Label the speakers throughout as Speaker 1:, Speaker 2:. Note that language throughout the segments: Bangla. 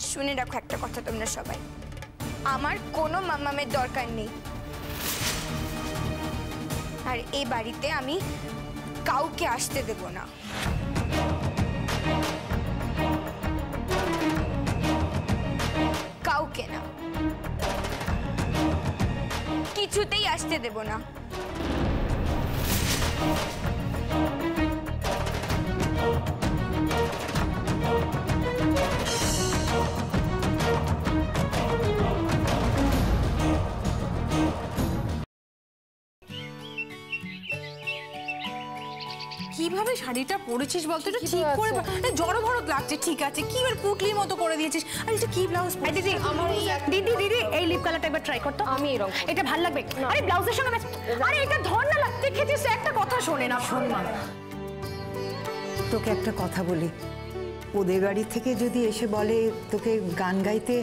Speaker 1: শুনে রাখো একটা কথা তোমরা সবাই। আমার কোনো মামামের দরকার নেই। আর এই বাড়িতে আমি কাউকে আসতে দেব না। কাউকে না। কিছুতেই আসতে দেব না।
Speaker 2: কীভাবে শাড়িটা পরেছিস বলতো এটা ঠিক করে জড়ো ভরত লাগছে ঠিক আছে। কি এবার পুটলির মতো করে দিয়েছিস? আর এটা কি ব্লাউজ
Speaker 3: দিদি আমার দিদি দিদি এই লিপ কালারটা একবার ট্রাই করতো আমি এরকম এটা ভালো লাগবে? আরে ব্লাউজের সঙ্গে ম্যাচ আরে এটা ধর না লাগতে খেয়েছিস একটা কথা শোনে না। শোন না
Speaker 4: তোকে একটা কথা বলি। ওদের বাড়ি থেকে যদি এসে বলে তোকে গান গাইতে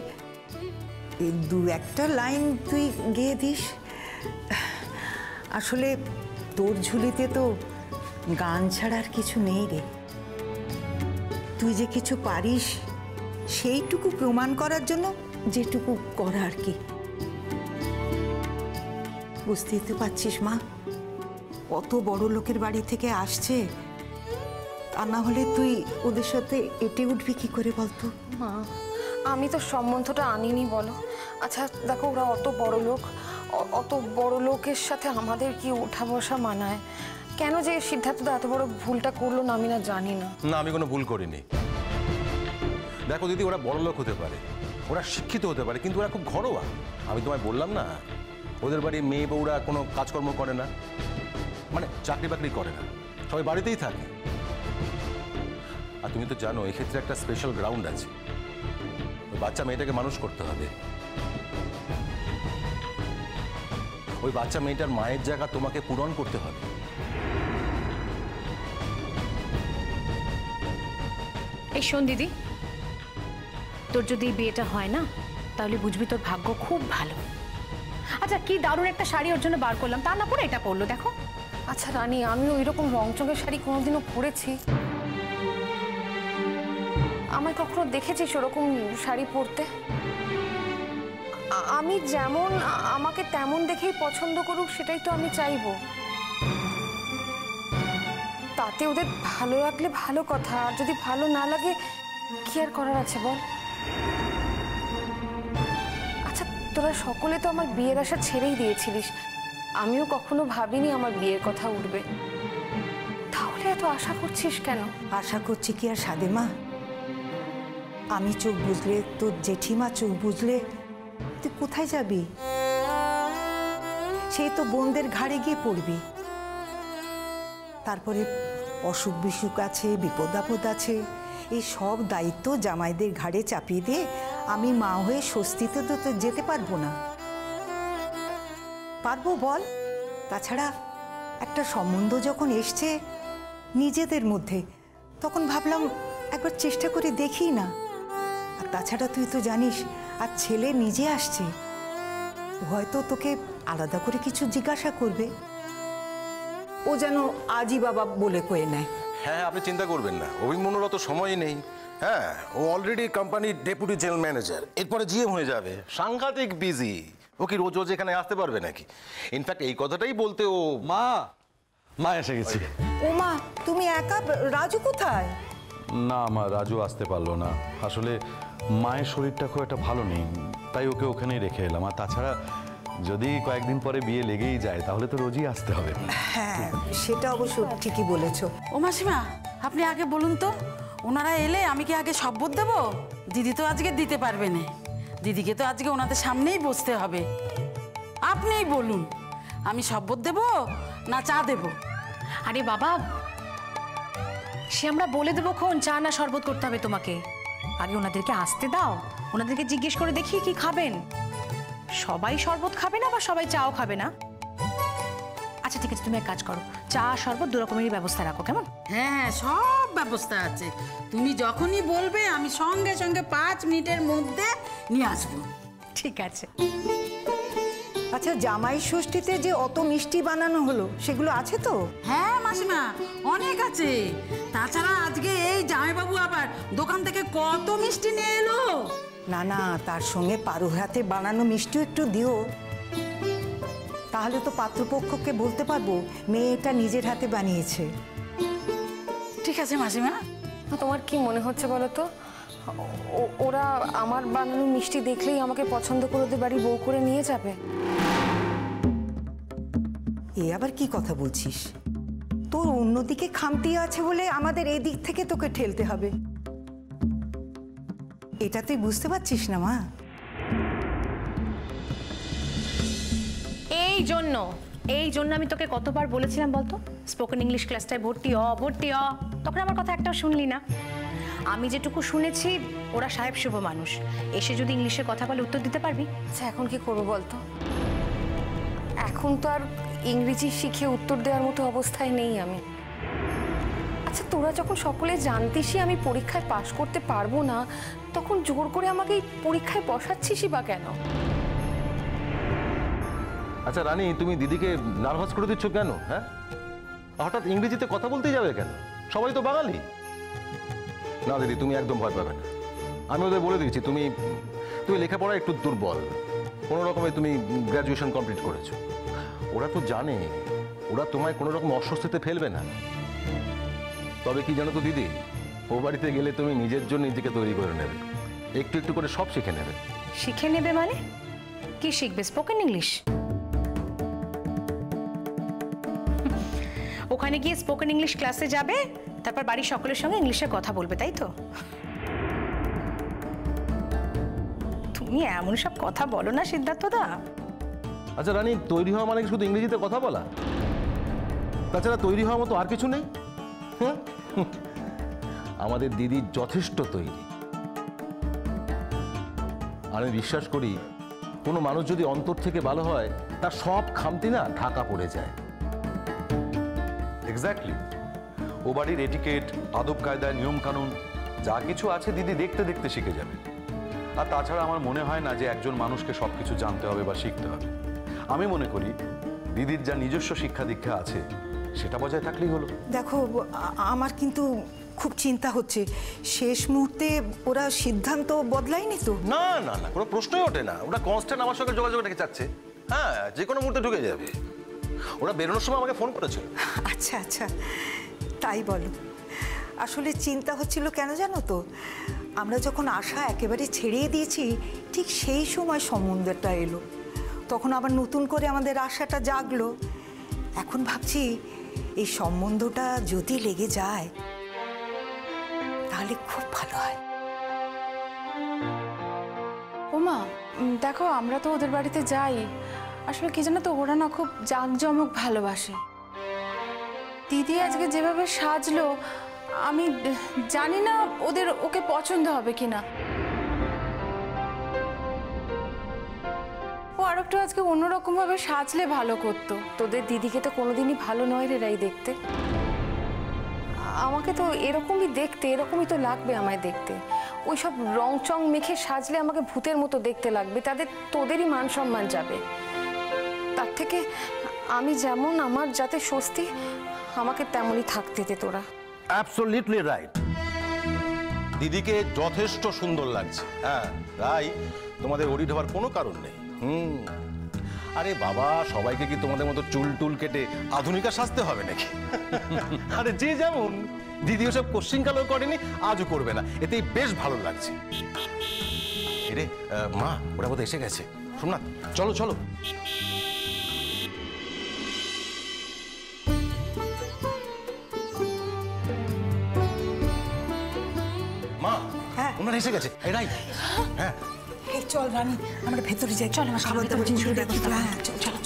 Speaker 4: দু একটা লাইন তুই গেয়ে দিস। আসলে তোর ঝুলিতে তো গান ছাড়া আর কিছু নেই রে। তুই যে কিছু পারিস, সেইটুকু প্রমাণ করার জন্য যেটুকু করা আর কি। বুঝতেই তো পারছিস মা, কত বড় লোকের বাড়ি থেকে আসছে। তা না হলে তুই ওদের সাথে এটে উঠবি কি করে বলতো?
Speaker 5: মা, আমি তো সম্বন্ধটা আনিনি বলো। আচ্ছা দেখো ওরা অত বড় লোক অত বড় লোকের সাথে আমাদের কি ওঠা বসা মানায়? কেন যে সিদ্ধার্থদা এত বড় ভুলটা করল না আমি না জানি না।
Speaker 6: না, আমি কোনো ভুল করিনি। দেখো দিদি, ওরা বড় লোক হতে পারে, ওরা শিক্ষিত হতে পারে, কিন্তু ওরা খুব ঘরোয়া। আমি তোমায় বললাম না, ওদের বাড়ির মেয়ে বউরা কোনো কাজকর্ম করে না মানে চাকরি বাকরি করে না, সবাই বাড়িতেই থাকে। আর তুমি তো জানো, এক্ষেত্রে একটা স্পেশাল গ্রাউন্ড আছে। বাচ্চা মেয়েটাকে মানুষ করতে হবে। ওই বাচ্চা মেয়েটার মায়ের জায়গা তোমাকে পূরণ করতে হবে।
Speaker 3: শোন দিদি, তোর যদি বিয়েটা হয় না, তাহলে বুঝবি তোর ভাগ্য খুব ভালো। আচ্ছা কি দারুণ একটা শাড়ি ওর জন্য বার করলাম, তা না পরে এটা পরলো, দেখো।
Speaker 5: আচ্ছা রানী আমি ওই রকম রংচঙের শাড়ি কোনোদিনও পরেছি। আমায় কখনো দেখেছিস ওরকম শাড়ি পরতে? আমি যেমন, আমাকে তেমন দেখেই পছন্দ করুক, সেটাই তো আমি চাইব। তাতে ওদের ভালো লাগলে ভালো কথা, আর যদি ভালো না লাগে, কি আর করার আছে বল? আচ্ছা তোরা সকলে তো আমার বিয়ের আশা ছেড়েই দিয়েছিলিস। আমিও কখনো ভাবিনি আমার বিয়ের কথা উঠবে। তাহলে এত আশা করছিস কেন?
Speaker 4: আশা করছি কি আর সাদে মা? আমি চোখ বুঝলে তোর জেঠিমা চোখ বুঝলে তুই কোথায় যাবি? সেই তো বোনদের ঘাড়ে গিয়ে পড়বি। তারপরে অসুখ বিসুখ আছে, বিপদ আপদ আছে, এই সব দায়িত্ব জামাইদের ঘাড়ে চাপিয়ে দিয়ে আমি মা হয়ে স্বস্তিতে তো তো যেতে পারব না। পারব বল। তাছাড়া একটা সম্বন্ধ যখন এসছে নিজেদের মধ্যে, তখন ভাবলাম একবার চেষ্টা করে দেখি না। আর তাছাড়া তুই তো জানিস, আর ছেলে নিজে আসছে। হয়তো তোকে আলাদা করে কিছু জিজ্ঞাসা করবে। ও যেন আজই বাবা বলে কয়ে নেয়।
Speaker 6: হ্যাঁ আপনি চিন্তা করবেন না। অভিমন্যুর অত সময় নেই। হ্যাঁ ও অলরেডি কোম্পানির ডেপুটি জেনারেল ম্যানেজার এরপরে জিএম হয়ে যাবে। সাংঘাতিক বিজি ও কি রোজ রোজ এখানে আসতে পারবে নাকি? ইনফ্যাক্ট এই কথাটাই বলতে ও
Speaker 7: মা মা এসে গেছি।
Speaker 4: ও মা তুমি একা? রাজু কোথায়?
Speaker 7: না মা রাজু আসতে পারল না। আসলে মায়ের শরীরটা খুব একটা ভালো নেই। তাই ওকে ওখানেই রেখে এলাম। আর তাছাড়া যদি কয়েকদিন পরে বিয়ে লেগেই যায় তাহলে তো রোজই আসতে হবে।
Speaker 4: হ্যাঁ সেটা অবশ্য ঠিকই বলেছ।
Speaker 2: ও মাসিমা আপনি আগে বলুন তো ওনারা এলে আমি কি আগে শপথ দেব? দিদি তো আজকে দিতে পারবে না। দিদিকে তো আজকে ওনাদের সামনেই বসতে হবে। আপনিই বলুন আমি শপথ দেব না চা দেব?
Speaker 3: আরে বাবা সে আমরা বলে দেবো খন চা না শরবত করতে হবে তোমাকে। আগে ওনাদেরকে আসতে দাও ওনাদেরকে জিজ্ঞেস করে দেখি কি খাবেন। সবাই শরবত খাবে না বা সবাই চাও খাবে না? আচ্ছা ঠিক আছে তুমি এক কাজ করো। চা শরবত দু রকমেরই ব্যবস্থা রাখো কেমন?
Speaker 2: হ্যাঁ হ্যাঁ সব ব্যবস্থা আছে। তুমি যখনই বলবে আমি সঙ্গে সঙ্গে পাঁচ মিনিটের মধ্যে নিয়ে আসব।
Speaker 3: ঠিক আছে।
Speaker 4: আচ্ছা আচ্ছা জামাই ষষ্ঠীতে যে অত মিষ্টি বানানো হলো সেগুলো আছে তো?
Speaker 2: হ্যাঁ মাসিমা অনেক আছে। তাছাড়া আজকে এই জামাইবাবু আবার দোকান থেকে কত মিষ্টি নিয়ে এলো?
Speaker 4: না না তার সঙ্গে পারুর হাতে বানানো মিষ্টিও একটু দিও। তাহলে তো পাত্রপক্ষকে বলতে পারব মেয়ে এটা নিজের হাতে বানিয়েছে।
Speaker 2: ঠিক আছে মাসিমা।
Speaker 5: তোমার কি মনে হচ্ছে বলো তো? ও- ওরা আমার বানানো মিষ্টি দেখলেই আমাকে পছন্দ করে ওদের বাড়ি বউ করে নিয়ে যাবে।
Speaker 4: এ আবার কি কথা বলছিস? তোর অন্যদিকে খামতি আছে বলে আমাদের এই দিক থেকে তোকে ঠেলতে হবে। এটা তুই বুঝতে পারছিস না মা।
Speaker 3: এই জন্য এই জন্য আমি তোকে কতবার বলেছিলাম বলতো? স্পোকেন ইংলিশ ক্লাসটায় ভর্তি হ ভর্তি হ। তখন আমার কথা একটাও শুনলি না। আমি যেটুকু শুনেছি ওরা সাহেব শুভ মানুষ। এসে যদি ইংলিশে কথা বলে উত্তর দিতে পারবি?
Speaker 5: আচ্ছা এখন কি করব বলতো? এখন তো আর ইংরেজি শিখে উত্তর দেওয়ার মতো অবস্থায় নেই আমি। আচ্ছা তোরা যখন সকলে জানতিসই আমি পরীক্ষায় পাশ করতে পারব না, তখন জোর করে আমাকে পরীক্ষায় বসাচ্ছিসই বা কেন?
Speaker 6: আচ্ছা রানী, তুমি দিদিকে নার্ভাস করে দিচ্ছ কেন হ্যাঁ? হঠাৎ ইংরেজিতে কথা বলতে যাবে কেন? সবাই তো বাঙালি। না, দিদি, তুমি একদম ভয় পাবে না। আমি ওদের বলে দিয়েছি, তুমি তুমি লেখাপড়া একটু দুর্বল। কোনো রকমে তুমি গ্র্যাজুয়েশন কমপ্লিট করেছ। ওরা তো জানে, ওরা তোমায় কোনো রকম অস্বস্তিতে ফেলবে না। তবে কি জানো তো দিদি? ও বাড়িতে গেলে তুমি নিজের জন্য নিজেকে তৈরি করে নেবে। একটু একটু করে সব শিখে নেবে।
Speaker 3: শিখে নেবে মানে? কি শিখবে? স্পোকেন ইংলিশ ওখানে গিয়ে স্পোকেন ইংলিশ ক্লাসে যাবে তারপর বাড়ির সকলের সঙ্গে ইংলিশে কথা বলবে তাই তো? তুমি এমন সব কথা বলো না সিদ্ধার্থদা।
Speaker 6: আচ্ছা রানী তৈরি হওয়া মানে শুধু ইংরেজিতে কথা বলা? তাছাড়া তৈরি হওয়ার মতো আর কিছু নেই? হুম? আমাদের দিদি যথেষ্ট তৈরি। আমি বিশ্বাস করি, কোনো মানুষ যদি অন্তর থেকে ভালো হয়, তার সব খামতি না ঢাকা পড়ে যায়।
Speaker 7: এক্স্যাক্টলি ও বাড়ির এটিকেট আদব কায়দায় নিয়ম কানুন, যা কিছু আছে দিদি দেখতে দেখতে শিখে যাবে। আর তাছাড়া আমার মনে হয় না যে একজন মানুষকে সব কিছু জানতে হবে বা শিখতে হবে। আমি মনে করি, দিদির যা নিজস্ব শিক্ষা দীক্ষা আছে সেটা বজায় থাকলেই হলো।
Speaker 4: দেখো আমার কিন্তু খুব চিন্তা হচ্ছে। শেষ মুহূর্তে ওরা সিদ্ধান্ত বদলায়নি তো?
Speaker 6: না না না কোনো প্রশ্নই ওঠে না। ওরা কনস্ট্যান্ট আমার সঙ্গে যোগাযোগ রেখে যাচ্ছে। হ্যাঁ যে কোনো মুহূর্তে ঢুকে যাবে। ওরা বেরোনোর সময় আমাকে ফোন করেছিল
Speaker 4: আচ্ছা আচ্ছা তাই বলো। আসলে চিন্তা হচ্ছিল কেন জানো তো? আমরা যখন আশা একেবারে ছেড়িয়ে দিয়েছি ঠিক সেই সময় সম্বন্ধটা এলো। তখন আবার নতুন করে আমাদের আশাটা জাগলো। এখন ভাবছি এই সম্বন্ধটা যদি লেগে যায়, তাহলে খুব ভালো হয়।
Speaker 5: ওমা দেখো, আমরা তো ওদের বাড়িতে যাই। আসলে কি জানো তো, ওরা না খুব জাঁকজমক ভালোবাসে। দিদি আজকে যেভাবে সাজলো, আমি জানি না ওদের, ওকে পছন্দ হবে কিনা। ও আর একটু আজকে অন্যরকম ভাবে সাজলে ভালো করতো। তোদের দিদিকে তো কোনোদিনই ভালো নয় রে রাই দেখতে। আমাকে তো এরকমই দেখতে, এরকমই তো লাগবে আমায় দেখতে। ওই সব রং চং মেখে সাজলে আমাকে ভূতের মতো দেখতে লাগবে, তাদের তোদেরই মান সম্মান যাবে। তার থেকে আমি যেমন আমার যাতে স্বস্তি, আমাকে তেমনই থাকতে দে তোরা।
Speaker 6: অ্যাবসোলিউটলি রাইট দিদিকে যথেষ্ট সুন্দর লাগছে। হ্যাঁ রাই, তোমাদের ওড়ি ঢোবার কোনো কারণ নেই। হুম। আরে বাবা সবাইকে কি তোমাদের মতো চুল টুল কেটে আধুনিকা সাজতে হবে নাকি? আরে যে যেমন। দিদি ওসব কোশ্চিন কালেও করেনি আজও করবে না। এতেই বেশ ভালো লাগছে। এরে মা ওরা বোধহয় এসে গেছে। সোমনাথ চলো চলো। মা
Speaker 4: হ্যাঁ।
Speaker 6: ওনারা এসে গেছে। এই রাই। হ্যাঁ।
Speaker 4: চল রানী আমরা ভেতরে যাই। চল আমার খাবার দাবার জিনিসগুলো ব্যবস্থা হ্যাঁ চল চল।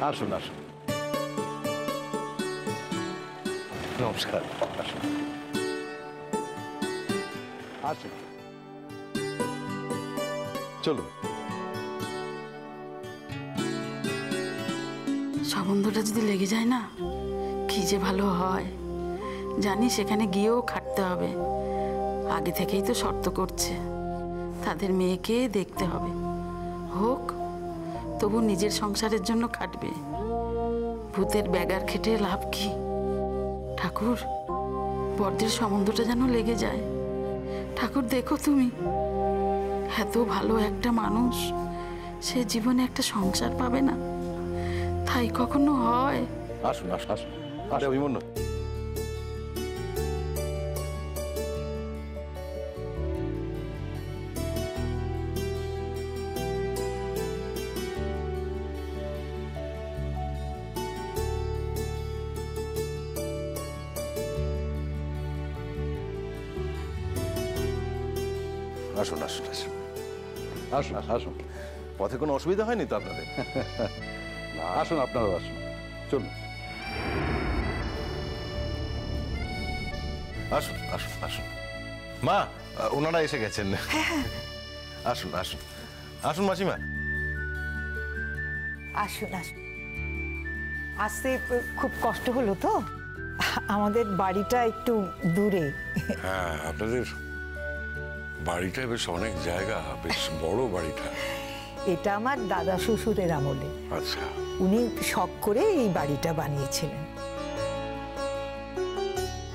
Speaker 6: আসুন
Speaker 7: আসুন। নমস্কার চলুন।
Speaker 2: সম্বন্ধটা যদি লেগে যায় না, কি যে ভালো হয়। জানি সেখানে গিয়েও খাটতে হবে। আগে থেকেই তো শর্ত করছে। তাদের মেয়েকে দেখতে হবে। হোক তবু নিজের সংসারের জন্য খাটবে। ভূতের ব্যাগার খেটে লাভ কি? ঠাকুর বর্দের সম্বন্ধটা যেন লেগে যায়। ঠাকুর, দেখো তুমি, এত ভালো একটা মানুষ, সে জীবনে একটা সংসার পাবে না। তাই কখনো হয়?
Speaker 6: আসুন আসুন আসুন। আরে, অভিমন্যু। আসুন আসুন পথে কোনো অসুবিধা হয়নি তো আপনাদের?
Speaker 7: না, আসুন আপনারাও আসুন। চলুন।
Speaker 6: আসুন আসুন আসুন। মা ওনারা এসে গেছেন। আসুন আসুন। আসুন মাসিমা।
Speaker 4: আসুন আসুন। আসতে খুব কষ্ট হলো তো? আমাদের বাড়িটা একটু দূরে।
Speaker 8: হ্যাঁ আপনাদের বাড়িটা বেশ অনেক জায়গা বেশ বড় বাড়িটা।
Speaker 4: এটা আমার দাদা শ্বশুরের আমলে।
Speaker 8: আচ্ছা।
Speaker 4: উনি শখ করে এই বাড়িটা বানিয়েছিলেন।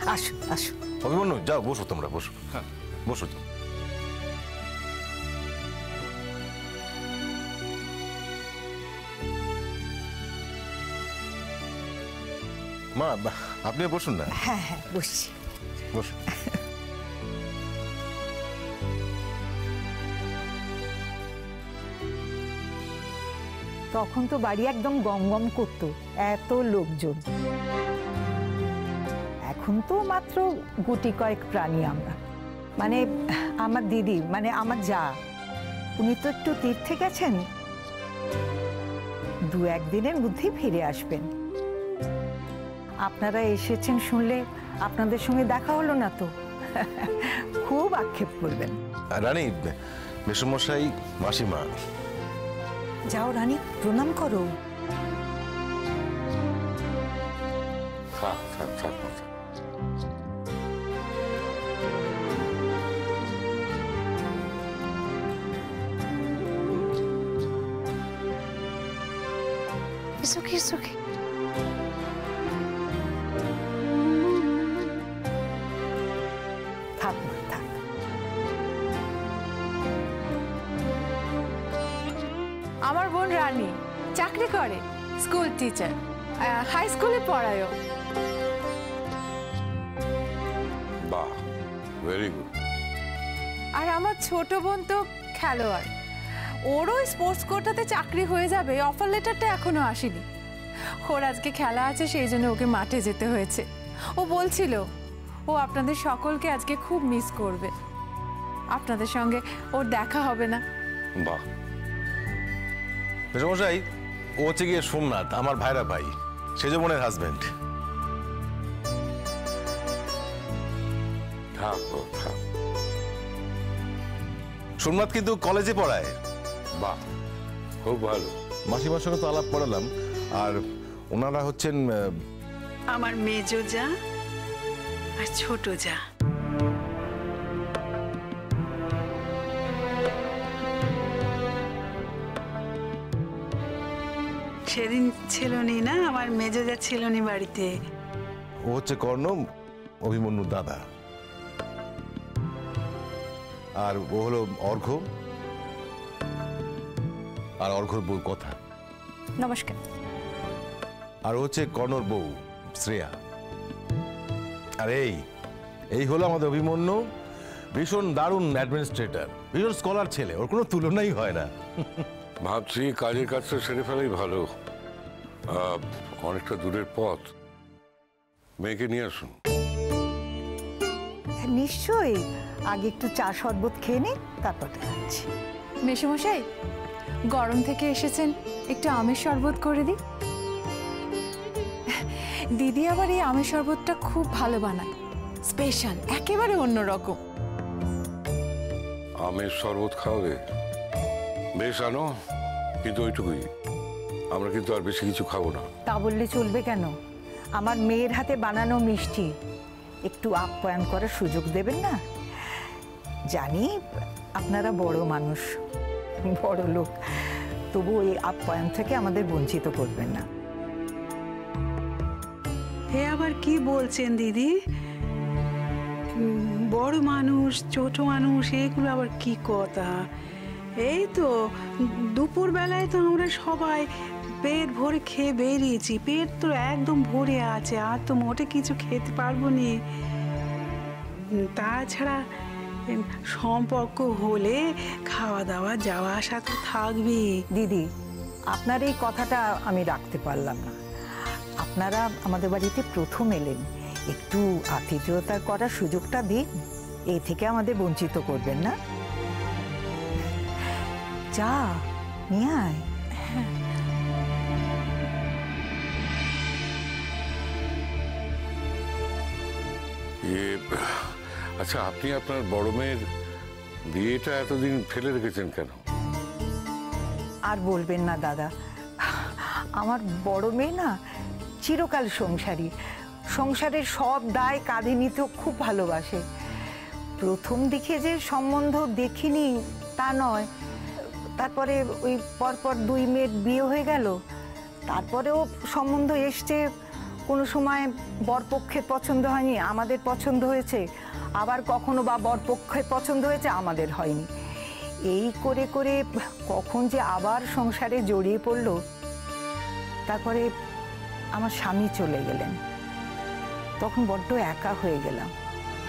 Speaker 4: আসুন আসুন।
Speaker 6: অভিমন্যু যাও বসো তোমরা বসো। বসো তো। মা আপনিও বসুন না?
Speaker 4: হ্যাঁ হ্যাঁ বসছি।
Speaker 6: বসুন।
Speaker 4: তখন তো বাড়ি একদম গম গম করতো, এত লোকজন। এখন তো মাত্র গুটি কয়েক প্রাণী আমরা। মানে আমার দিদি মানে আমার যা। উনি তো একটু তীর্থে গেছেন। দু একদিনের মধ্যেই ফিরে আসবেন। আপনারা এসেছেন শুনলে আপনাদের সঙ্গে দেখা হলো না তো। খুব আক্ষেপ করবেন।
Speaker 6: রানী, মেসমশাই, মাসিমা
Speaker 4: যাও রানী প্রণাম করো
Speaker 8: থাক থাক থাক থাক।
Speaker 3: It's okay, it's okay.
Speaker 9: School teacher. High স্কুলে পড়ায়ও।
Speaker 8: বাহ ভেরি গুড
Speaker 9: আর আমার ছোট বোন তো খেলোয়াড়। ওরও স্পোর্টস কোটাতে চাকরি হয়ে যাবে অফার লেটারটা এখনও আসেনি। ওর আজকে খেলা আছে সেই জন্য ওকে মাঠে যেতে হয়েছে। ও বলছিল ও আপনাদের সকলকে আজকে খুব মিস করবে। আপনাদের সঙ্গে ওর দেখা হবে না।
Speaker 8: বাহ।
Speaker 6: মেসমশাই ও হচ্ছে গিয়ে সোমনাথ আমার ভাইরা ভাই সেজ বোনের হাজবেন্ড সোমনাথ কিন্তু কলেজে পড়ায়।
Speaker 8: বাহ খুব ভালো।
Speaker 6: মাসিমার সঙ্গে তো আলাপ পড়ালাম আর ওনারা হচ্ছেন আহ,
Speaker 10: আমার মেজ যা আর ছোট যা। সেদিন ছিলনি না? আমার মেজ যা ছিলনি বাড়িতে।
Speaker 6: ও হচ্ছে কর্ণ অভিমন্যুর দাদা। আর ও হলো অর্ঘ। আর অর্ঘর বউ কথা।
Speaker 1: নমস্কার।
Speaker 6: আর ও হচ্ছে কর্ণর বউ শ্রেয়া। আর এই এই হলো আমাদের অভিমন্যু। ভীষণ দারুণ অ্যাডমিনিস্ট্রেটর ভীষণ স্কলার ছেলে ওর কোনো তুলনাই হয় না।
Speaker 8: ভাবছি কাজের কাজটা সেরে ফেলাই ভালো। আহ, অনেকটা দূরের পথ। মেয়েকে নিয়ে আসুন।
Speaker 4: হ্যাঁ, নিশ্চয়ই। আগে একটু চা শরবত খেয়ে নিই তারপর দেখাচ্ছি
Speaker 9: মেশামশাই গরম থেকে এসেছেন একটু আমের শরবত করে দিই। দিদি আবার এই আমের শরবতটা খুব ভালো বানায়। স্পেশাল একেবারে অন্যরকম।
Speaker 8: আমের শরবত খাওয়াবে বেশ আনো। কিন্তু ওইটুকুই। আমরা কিন্তু আর বেশি কিছু খাব না।
Speaker 4: তা বললে চলবে কেন? আমার মেয়ের হাতে বানানো মিষ্টি। একটু আপ্যায়ন করার সুযোগ দেবেন না? জানি আপনারা বড় মানুষ বড় লোক তবু এই আপ্যায়ন থেকে আমাদের বঞ্চিত করবেন না।
Speaker 10: হে আবার কি বলছেন দিদি? বড় মানুষ ছোট মানুষ এগুলো আবার কি কথা? এই তো দুপুর বেলায় তো আমরা সবাই পেট ভরে খেয়ে বেরিয়েছি। পেট তো একদম ভরে আছে, আর তো মোটে কিছু খেতে পারব নি তাছাড়া সম্পর্ক হলে খাওয়া দাওয়া যাওয়া আসা তো থাকবে।
Speaker 4: দিদি, আপনার এই কথাটা আমি রাখতে পারলাম না। আপনারা আমাদের বাড়িতে প্রথম এলেন। একটু আতিথেয়তা করার সুযোগটা দিন। এই থেকে আমাদের বঞ্চিত করবেন না। যা নিয়ে আয়।
Speaker 8: আচ্ছা আপনি আপনার বড় মেয়ের বিয়েটা এতদিন ফেলে রেখেছেন কেন?
Speaker 4: আর বলবেন না দাদা। আমার বড় মেয়ে না চিরকাল সংসারী। সংসারের সব দায় কাঁধে নিতেও খুব ভালোবাসে। প্রথম দিকে যে সম্বন্ধ দেখিনি তা নয় তারপরে ওই পরপর দুই মেয়ের বিয়ে হয়ে গেল। তারপরেও সম্বন্ধ এসছে, কোনো সময় বরপক্ষের পছন্দ হয়নি, আমাদের পছন্দ হয়েছে। আবার কখনো বা বরপক্ষের পছন্দ হয়েছে, আমাদের হয়নি। এই করে করে কখন যে আবার সংসারে জড়িয়ে পড়ল। তারপরে আমার স্বামী চলে গেলেন। তখন বড্ড একা হয়ে গেলাম।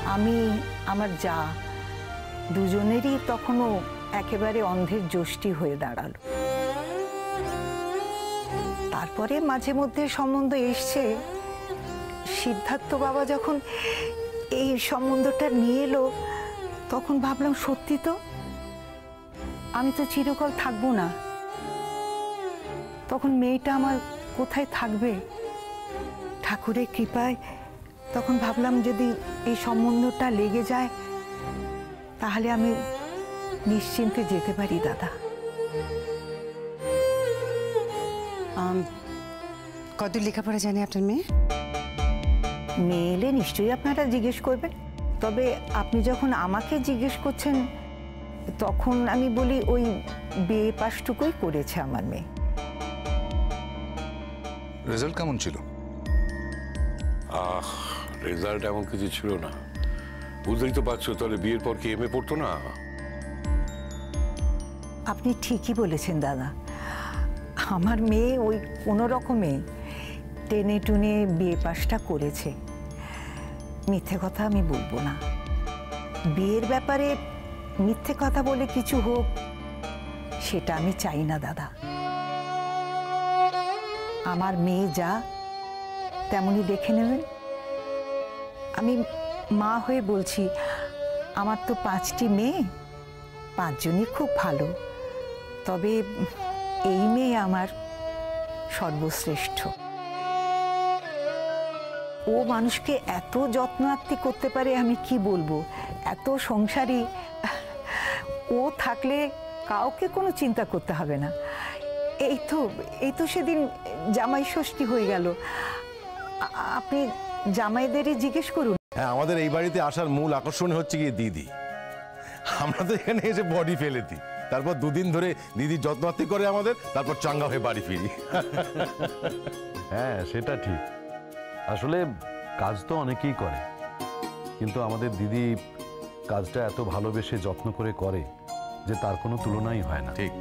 Speaker 4: আমি, আমার যা, দুজনেরই তখনও একেবারে অন্ধের যষ্টি হয়ে দাঁড়াল। তারপরে মাঝে মধ্যে সম্বন্ধ এসছে। সিদ্ধার্থ বাবা যখন এই সম্বন্ধটা নিয়ে এলো, তখন ভাবলাম, সত্যি তো? আমি তো চিরকাল থাকব না। তখন মেয়েটা আমার কোথায় থাকবে? ঠাকুরের কৃপায় তখন ভাবলাম, যদি এই সম্বন্ধটা লেগে যায়, তাহলে আমি নিশ্চিন্তে যেতে পারি দাদা।
Speaker 11: কত লেখাপড়া জানে আপনার মেয়ে?
Speaker 4: মেয়ে এলে নিশ্চয়ই আপনারা জিজ্ঞেস করবেন। তবে আপনি যখন আমাকে জিজ্ঞেস করছেন তখন আমি বলি ওই বিয়ে পাশটুকুই করেছে আমার মেয়ে।
Speaker 12: রেজাল্ট কেমন ছিল?
Speaker 8: আহ রেজাল্ট এমন কিছু ছিল না। বুঝতেই তো পারছ তাহলে বিয়ের পর কি এম এ পড়তো না?
Speaker 4: আপনি ঠিকই বলেছেন, দাদা। আমার মেয়ে ওই কোনো রকমে টেনে টুনে বিয়ে পাশটা করেছে। মিথ্যে কথা আমি বলব না। বিয়ের ব্যাপারে মিথ্যে কথা বলে কিছু হোক, সেটা আমি চাই না, দাদা। আমার মেয়ে যা, তেমনই দেখে নেবেন। আমি মা হয়ে বলছি, আমার তো পাঁচটি মেয়ে, পাঁচজনই খুব ভালো। তবে এই মেয়ে আমার সর্বশ্রেষ্ঠ। ও মানুষকে এত যত্ন আত্মি করতে পারে আমি কি বলব? এত সংসারী, ও থাকলে কাউকে কোনো চিন্তা করতে হবে না। এই তো এই তো সেদিন জামাই ষষ্ঠী হয়ে গেল। আপনি জামাইদেরই জিজ্ঞেস করুন।
Speaker 6: হ্যাঁ আমাদের এই বাড়িতে আসার মূল আকর্ষণ হচ্ছে গিয়ে দিদি। আমরা তো এখানে এসে বডি ফেলে দিই। তারপর দুদিন ধরে দিদি যত্নার্থী করে আমাদের তারপর চাঙ্গা হয়ে বাড়ি ফিরি।
Speaker 7: হ্যাঁ সেটা ঠিক। আসলে কাজ তো অনেকেই করে কিন্তু আমাদের দিদি কাজটা এত ভালোবেসে যত্ন করে করে যে তার কোনো তুলনাই হয় না।
Speaker 6: ঠিক।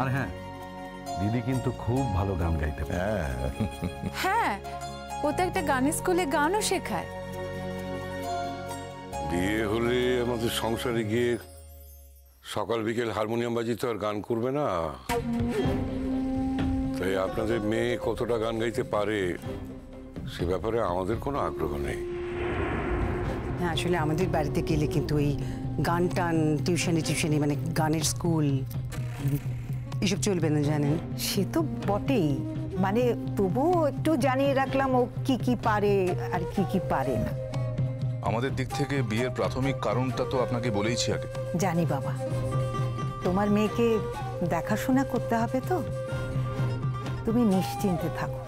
Speaker 7: আর হ্যাঁ দিদি কিন্তু খুব ভালো গান গাইতে পারে।
Speaker 6: হ্যাঁ।
Speaker 9: হ্যাঁ ও তো একটা গানের স্কুলে গানও শেখায়।
Speaker 8: বিয়ে হলে আমাদের সংসারে গিয়ে সকাল বিকেল হারমোনিয়াম বাজিতে আর গান করবে না। তাই আপনাদের মেয়ে কতটা গান গাইতে পারে সে ব্যাপারে আমাদের কোনো আগ্রহ নেই।
Speaker 11: না আসলে আমাদের বাড়িতে গেলে কিন্তু ওই গান টান টিউশনি টিউশনি মানে গানের স্কুল এসব চলবে না জানেন?
Speaker 4: সে তো বটেই। মানে তবুও একটু জানিয়ে রাখলাম ও কি কি পারে আর কি কি পারে না।
Speaker 12: আমাদের দিক থেকে বিয়ের প্রাথমিক কারণটা তো আপনাকে বলেইছি আগে।
Speaker 4: জানি বাবা। তোমার মেয়েকে দেখাশোনা করতে হবে তো? তুমি নিশ্চিন্তে থাকো।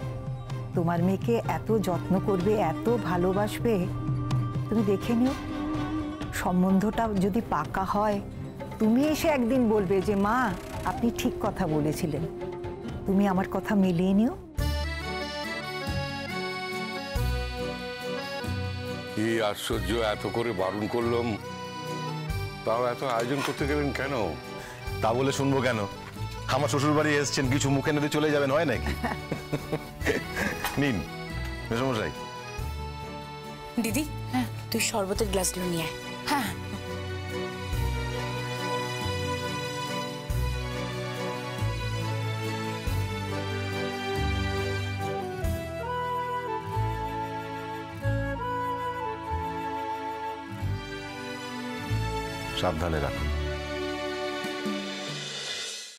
Speaker 4: তোমার মেয়েকে এত যত্ন করবে, এত ভালোবাসবে, তুমি দেখে নিও। সম্বন্ধটা যদি পাকা হয়, তুমি এসে একদিন বলবে যে, মা, আপনি ঠিক কথা বলেছিলেন। তুমি আমার কথা মিলিয়ে নিও।
Speaker 8: কি আশ্চর্য, এত করে বারণ করলাম। তাও এত আয়োজন করতে গেলেন কেন?
Speaker 6: তা বলে শুনব কেন? আমার শ্বশুর বাড়ি এসছেন কিছু মুখে নিতে চলে যাবেন হয় নাকি? নিন। মেসমশাই।
Speaker 3: দিদি তুই শরবতের গ্লাসগুলো নিয়ে আয়।
Speaker 2: হ্যাঁ।
Speaker 6: সাবধানে রাখুন।